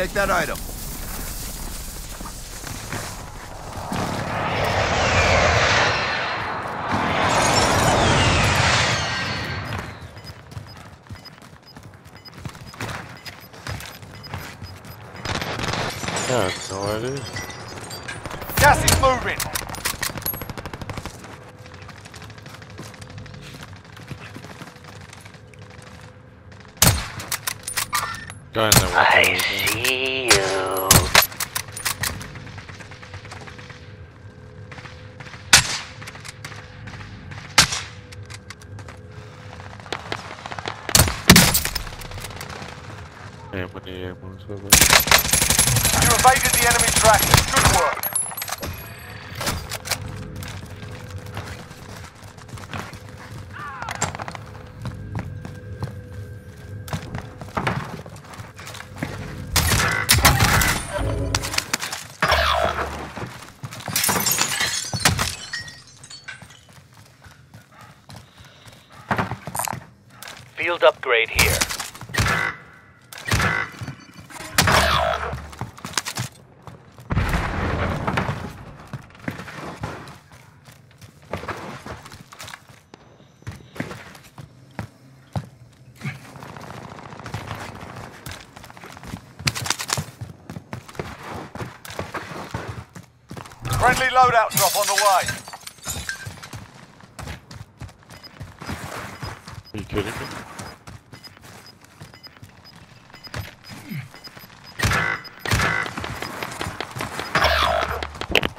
Take that item. Yeah, no idea. Gas is moving. Guy in there. I see you. Ammo, the ammo, so. You evaded the enemy track. Good work. Field upgrade here. Friendly loadout drop on the way.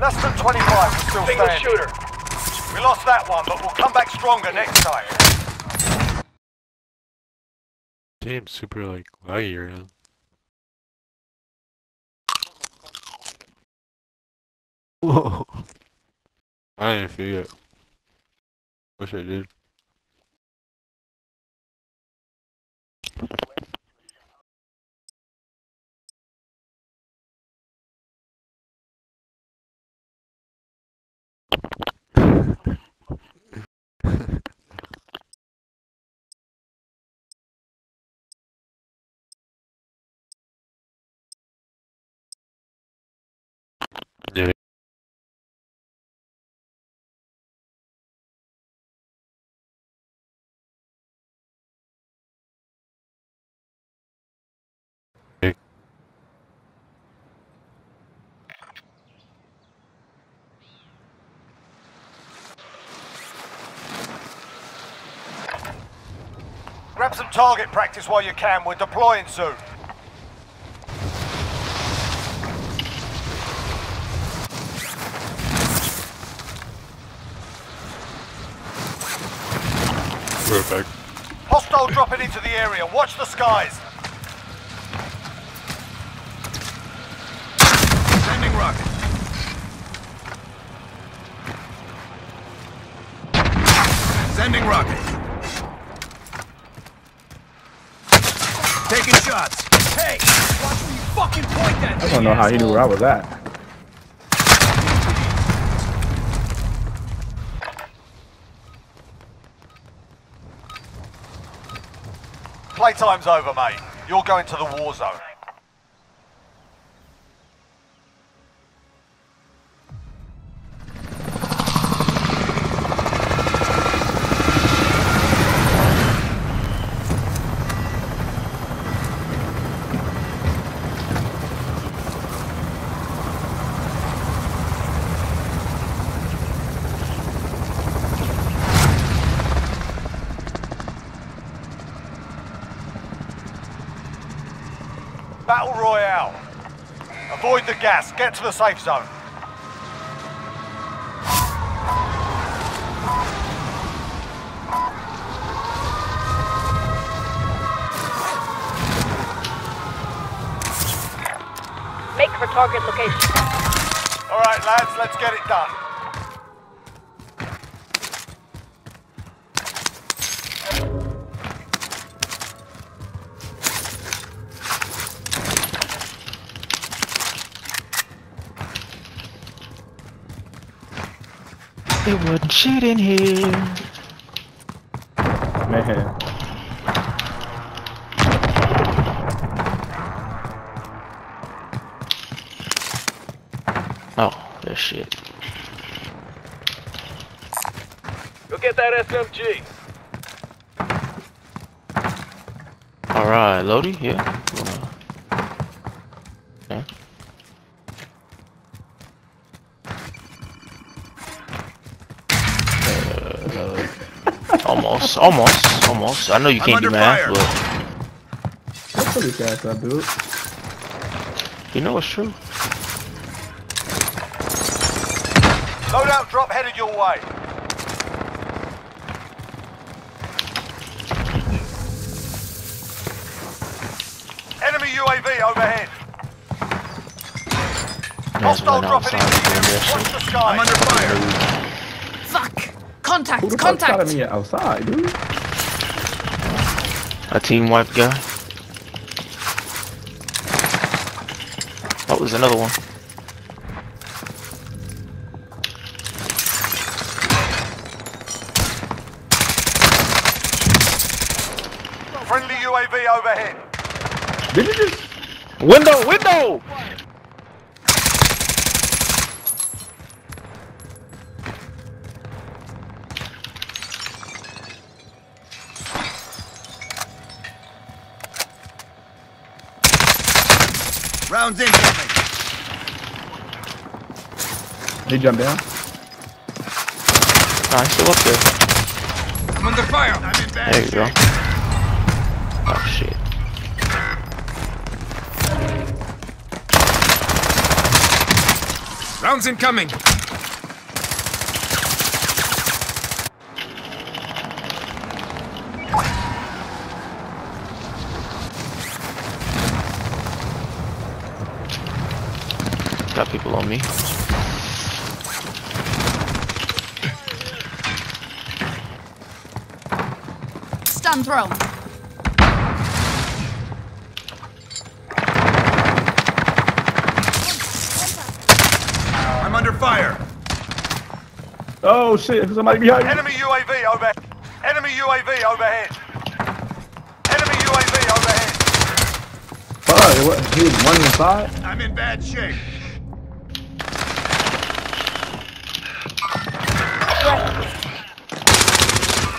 Less than 25 are still Single standing. shooter. We lost that one, but we'll come back stronger next time. Damn, super like laggy around. Whoa. I didn't feel it. Wish I did. Yeah. Grab some target practice while you can. We're deploying soon. Perfect. Hostile dropping into the area. Watch the skies. Sending rocket. Sending rocket. Taking shots. Hey, watch where you fucking point that I don't know how he knew where I was at. Playtime's over, mate. You're going to the war zone. Battle Royale. Avoid the gas. Get to the safe zone. Make for target location. All right, lads, let's get it done. It wasn't shit in here. Man. Oh, that shit. Go get that SMG. Alright, Lodi, yeah. Uh, almost, almost, almost. I know you can't do under math, fire. but That's pretty fast, I do it. you know it's true. Loadout drop headed your way. Enemy UAV overhead. Hostile dropping outside into doing the that area. Watch the skies. I'm under fire. Fuck! Contact! Who the fuck shot at contact! me outside, dude? A team wipe guy. Oh, there's another one. Friendly UAV overhead. Did you just? Window, window! Rounds incoming. He jumped down. Nah, he's still up there. I'm under fire. I'm in bad There you go. Oh shit. Rounds incoming. Got people on me. Stun thrown. I'm under fire. Oh shit! Somebody behind you. Enemy UAV over. Enemy UAV overhead. Enemy UAV overhead. Fuck! What? He was one inside. I'm in bad shape.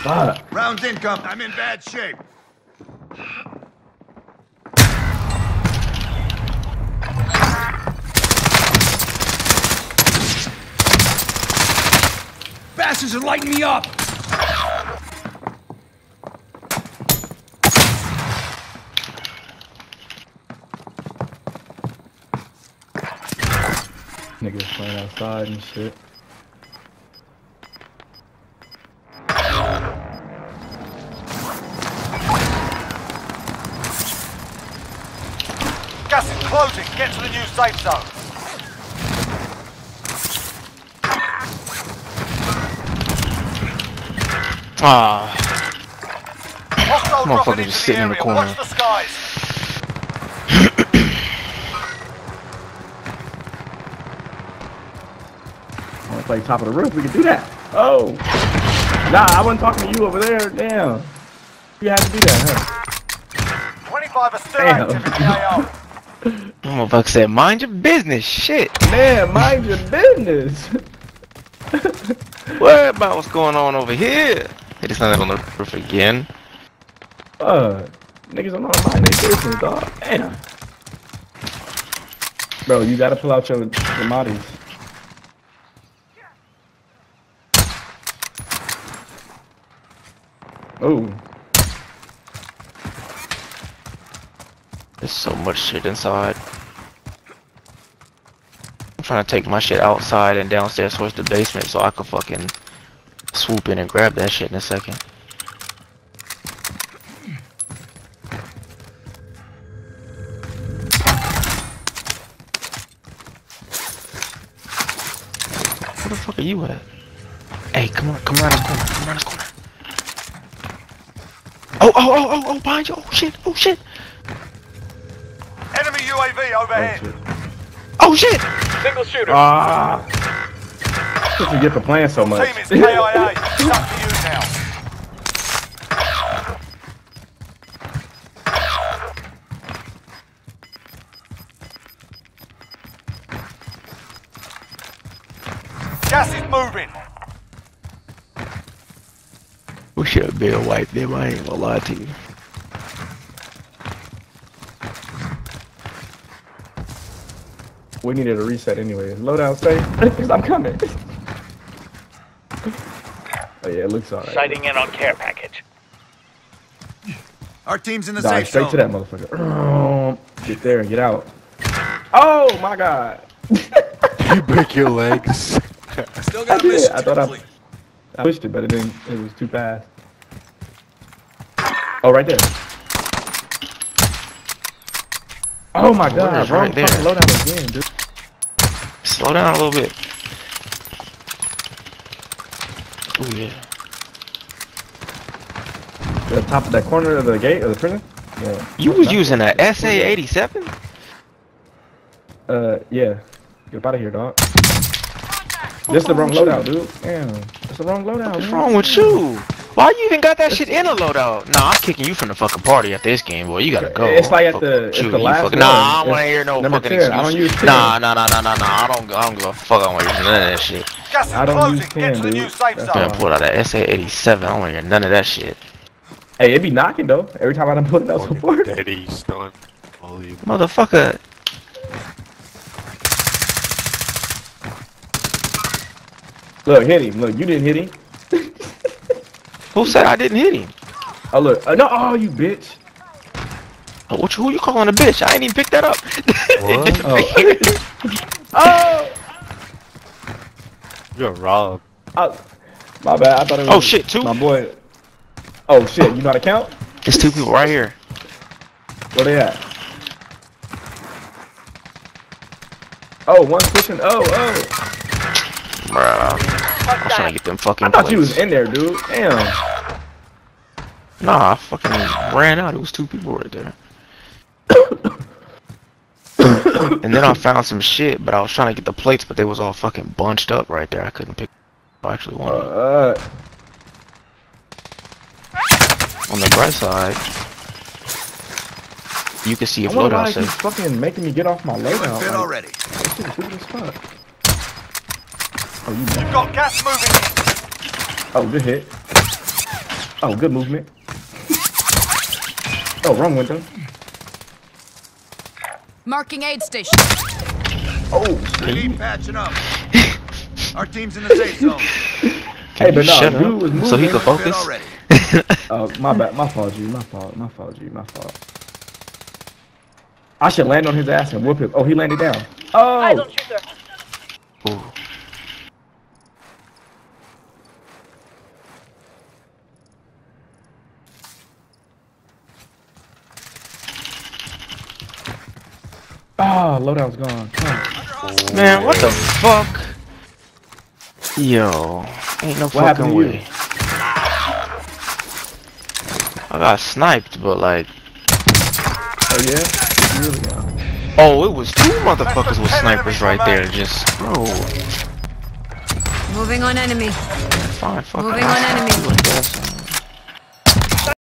Fuck! Rounds incoming. I'm in bad shape. Bastards are lighting me up. Niggas playing outside and shit. Closing. Get to the new safe zone. Ah, Hostile Motherfucker dropping into just the sitting in the corner. Watch the skies. Wanna play top of the roof? We can do that. Oh! Nah, I wasn't talking to you over there. Damn. You had to do that, huh? 25 are still Damn. active in the AO. Motherfucker said, mind your business. Shit. Man, mind your business. What about what's going on over here? It is not on the roof again. Fuck. Niggas don't know how to mind their business, dog. Damn. Bro, you gotta pull out your, your moddies. Oh. There's so much shit inside. I'm trying to take my shit outside and downstairs towards the basement so I can fucking swoop in and grab that shit in a second. Where the fuck are you at? Hey, come on, come around this corner, come around this corner. Oh, oh, oh, oh, oh, behind you, oh shit, oh shit, UAV Oh, overhead. shit. oh shit! Single shooter. Ah. What you get the playing so much? Team is KIA. It's up to you now. Gas is moving. We should have been wiped them, I ain't gonna lie to you. We needed a reset anyway. Loadout safe. I'm coming. oh yeah, it looks alright. Sighting in on care package. Our team's in the Dive safe straight zone. to that motherfucker. Get there and get out. Oh my god. You break your legs. Still I got a did. I thought I, complete. I pushed it, but it didn't. It was too fast. Oh, right there. Oh my god, is wrong right there? fucking loadout again, dude. Slow down a little bit. Oh yeah. The top of that corner of the gate of the prison. Yeah. You was using a SA-87? Uh, yeah. Get up out of here, dog. This the wrong loadout, dude. Damn, it's the wrong loadout. What's man. wrong with you? Why you even got that shit in a loadout? Nah, I'm kicking you from the fucking party after this game, boy. You gotta go. It's like at the- it's the last fucking- Nah, I don't wanna hear no fucking 10. I don't use 10. Nah, nah, nah, nah, nah, nah. I don't, I don't give a fuck. I don't wanna hear none of that shit. Gas I don't closing. use Get 10, to the new dude. safe That's zone. Gonna pull out that SA-87. I don't wanna hear none of that shit. Hey, it be knocking though. Every time I done put it out before. Daddy stun. All. Motherfucker. Look, hit him. Look, you didn't hit him. Who said I didn't hit him? Oh look. Uh, no, oh you bitch. Oh, What you, who you calling a bitch? I ain't even picked that up. What? Oh. oh. You're wrong. oh. My bad. I thought it was. Oh, shit, two? My boy. Oh shit. You know how to count? There's two people right here. Where they at? Oh, one pushing. Oh, oh. Bruh. I'm trying to get them fucking I thought you was in there, dude. Damn. Nah, I fucking ran out. It was two people right there. and then I found some shit, but I was trying to get the plates, but they was all fucking bunched up right there. I couldn't pick. I actually wanted uh, on the bright side. You can see I if wonder why loadout he keeps says fucking making me get off my loadout. Like, already. this is weird as fuck. Oh, you You've got gas moving. Oh, good hit. Oh, good movement. Oh, wrong window. Marking aid station. Oh, Keep patching up. Our team's in the safe zone. hey, but no, shut dude up was moving. so he could Fit focus. already. Oh, my bad. My fault, G. My fault. My fault, G. My fault. I should land on his ass and whoop him. Oh, he landed down. Oh, shooter. Ah, Ooh. oh, loadout's gone. Huh. Man, what the fuck? Yo, ain't no What fucking way. I got sniped, but like, Oh yeah. Really got. oh, it was two motherfuckers with snipers right there. Just, bro, Moving on enemy. fine, fuck Moving on enemy. I guess.